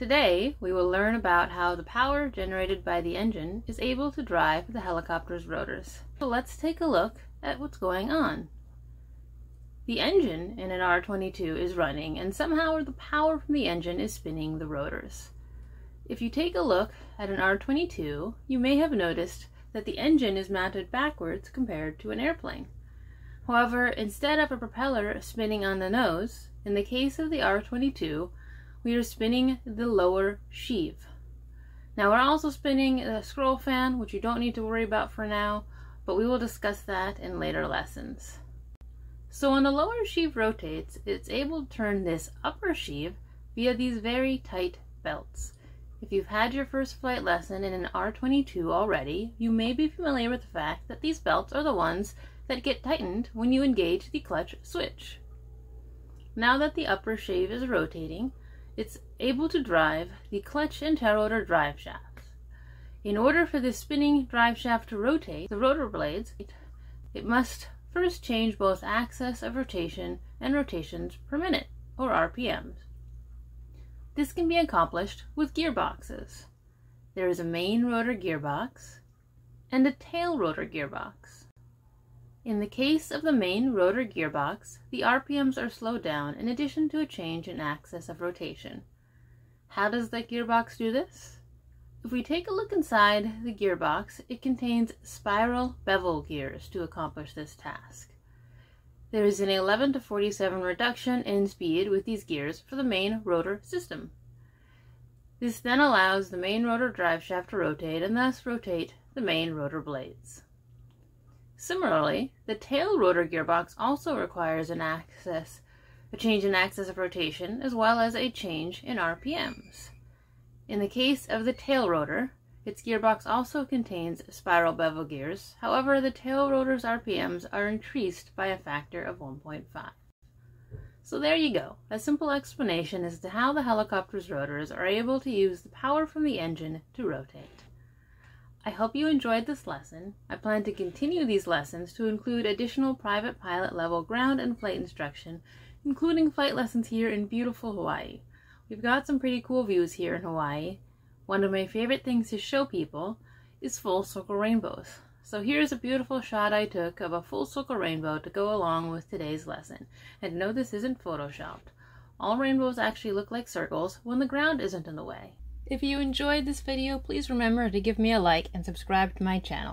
Today, we will learn about how the power generated by the engine is able to drive the helicopter's rotors. So let's take a look at what's going on. The engine in an R-22 is running and somehow the power from the engine is spinning the rotors. If you take a look at an R-22, you may have noticed that the engine is mounted backwards compared to an airplane. However, instead of a propeller spinning on the nose, in the case of the R-22, we are spinning the lower sheave. Now we're also spinning the scroll fan, which you don't need to worry about for now, but we will discuss that in later lessons. So when the lower sheave rotates, it's able to turn this upper sheave via these very tight belts. If you've had your first flight lesson in an R22 already, you may be familiar with the fact that these belts are the ones that get tightened when you engage the clutch switch. Now that the upper sheave is rotating, it's able to drive the clutch and tail rotor drive shafts. In order for the spinning drive shaft to rotate the rotor blades, it must First, change both axis of rotation and rotations per minute, or RPMs. This can be accomplished with gearboxes. There is a main rotor gearbox and a tail rotor gearbox. In the case of the main rotor gearbox, the RPMs are slowed down in addition to a change in axis of rotation. How does the gearbox do this? If we take a look inside the gearbox, it contains spiral bevel gears to accomplish this task. There is an 11 to 47 reduction in speed with these gears for the main rotor system. This then allows the main rotor drive shaft to rotate and thus rotate the main rotor blades. Similarly, the tail rotor gearbox also requires an axis, a change in axis of rotation as well as a change in RPMs. In the case of the tail rotor, its gearbox also contains spiral bevel gears. However, the tail rotor's RPMs are increased by a factor of 1.5. So there you go, a simple explanation as to how the helicopter's rotors are able to use the power from the engine to rotate. I hope you enjoyed this lesson. I plan to continue these lessons to include additional private pilot level ground and flight instruction, including flight lessons here in beautiful Hawaii. We've got some pretty cool views here in Hawaii. One of my favorite things to show people is full circle rainbows. So here's a beautiful shot I took of a full circle rainbow to go along with today's lesson. And no, this isn't photoshopped. All rainbows actually look like circles when the ground isn't in the way. If you enjoyed this video, please remember to give me a like and subscribe to my channel.